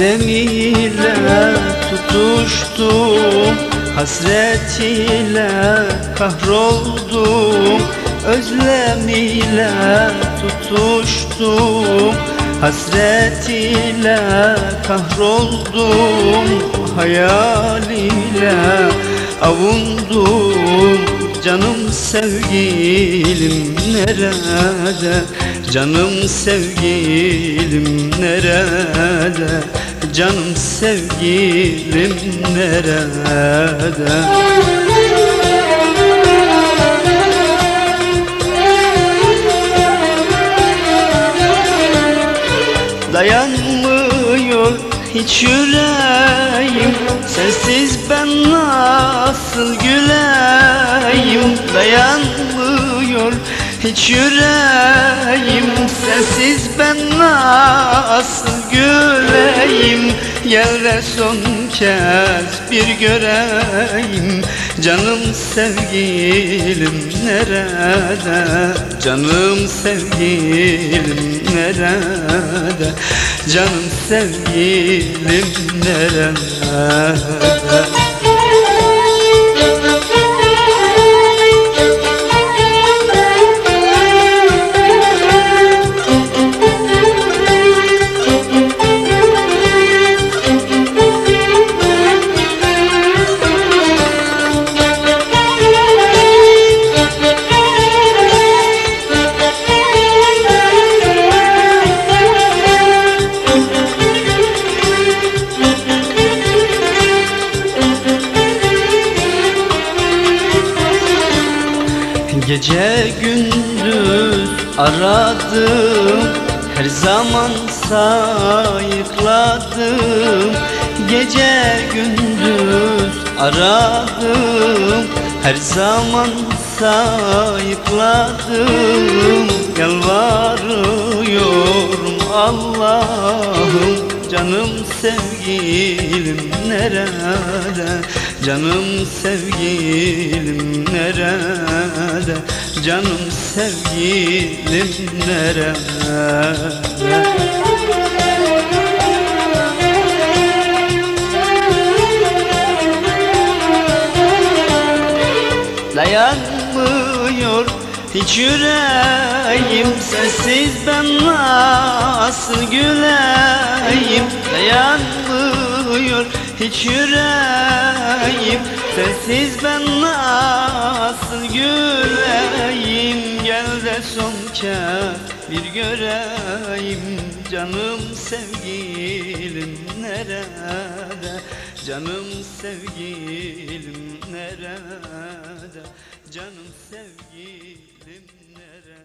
Özlem ile tutuştum Hasret ile kahroldum Özlem ile tutuştum Hasret ile kahroldum Hayal ile avundum Canım sevgilim nerede? Canım sevgilim nerede Canım sevgilim nerede? Dayanmıyor hiç yüreğim. Sensiz ben nasıl güleyim? Dayanmıyor hiç yüreğim Sensiz ben nasıl güleyim? Gel de son kez bir göreyim. Canım sevgilim nerede? Canım sevgilim nerede? Canım sevgilim nerede Gece gündüz aradım Her zaman sayıkladım. Gece gündüz aradım Her zaman sayıkladım. Yalvarıyorum Allah'ım Canım sevgilim nerede? Canım sevgilim nerede Canım sevgilim nerede? Dayanmıyor hiç yüreğim. Sensiz ben nasıl güleyim? Dayanmıyor hiç yüreğim. Sensiz ben nasıl kez bir göreyim Canım sevgilim nerede? Canım sevgilim nerede? Canım sevgilim nerede